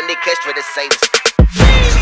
got Nick Cash for the Saints.